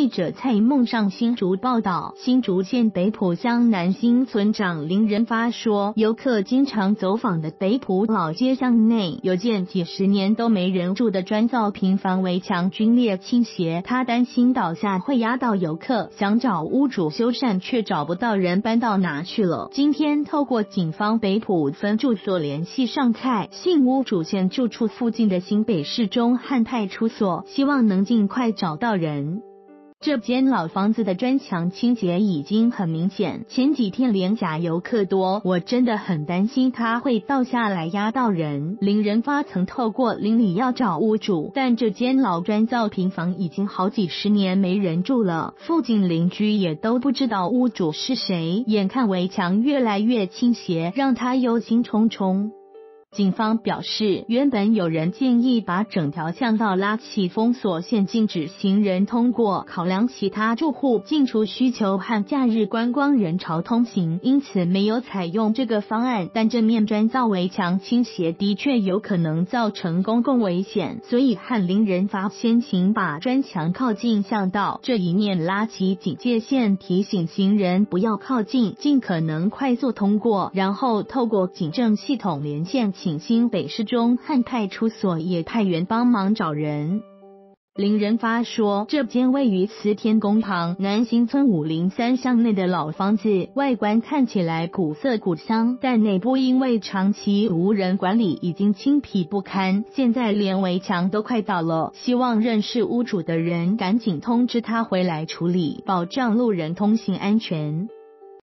记者蔡梦上新竹报道，新竹县北埔乡南新村长林仁发说，游客经常走访的北埔老街巷内，有间几十年都没人住的砖造平房围墙龟裂倾斜，他担心倒下会压到游客，想找屋主修缮，却找不到人搬到哪去了。今天透过警方北埔分住所联系上蔡姓屋主现住处附近的新北市中汉派出所，希望能尽快找到人。这间老房子的砖墙倾斜已经很明显，前几天连假游客多，我真的很担心它会倒下来压到人。林仁发曾透过邻里要找屋主，但这间老砖造平房已经好几十年没人住了，附近邻居也都不知道屋主是谁。眼看围墙越来越倾斜，让他忧心忡忡。警方表示，原本有人建议把整条巷道拉起封锁线，禁止行人通过，考量其他住户进出需求和假日观光人潮通行，因此没有采用这个方案。但这面砖造围墙倾斜的确有可能造成公共危险，所以翰林人发先行把砖墙靠近巷道这一面拉起警戒线，提醒行人不要靠近，尽可能快速通过，然后透过警政系统连线。请新北市中汉派出所也派员帮忙找人。林仁发说，这间位于慈天宫旁南新村五零三巷内的老房子，外观看起来古色古香，但内部因为长期无人管理，已经青皮不堪，现在连围墙都快倒了。希望认识屋主的人赶紧通知他回来处理，保障路人通行安全。